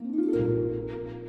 Música